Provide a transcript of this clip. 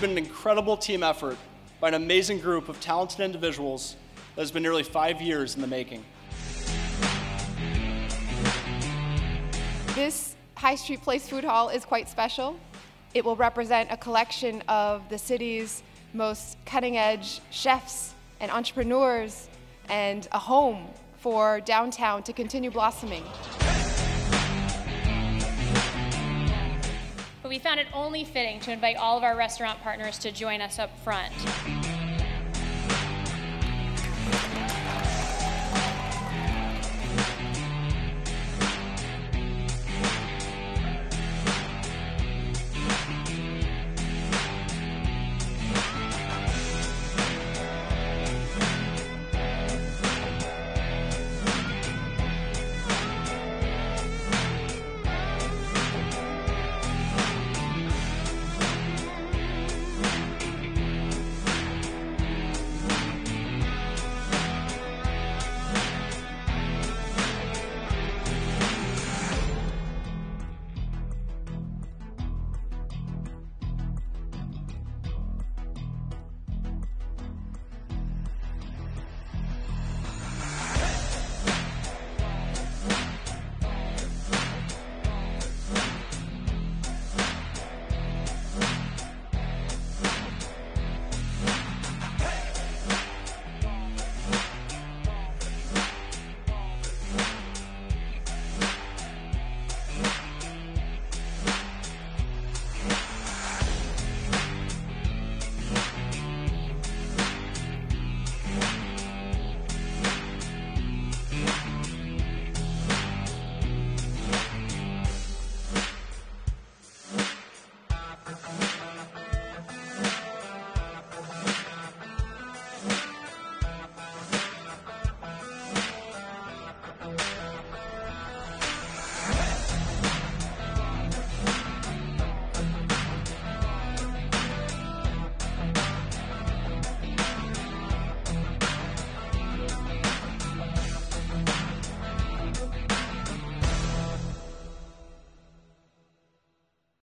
been an incredible team effort by an amazing group of talented individuals that has been nearly five years in the making. This High Street Place Food Hall is quite special. It will represent a collection of the city's most cutting edge chefs and entrepreneurs and a home for downtown to continue blossoming. But we found it only fitting to invite all of our restaurant partners to join us up front.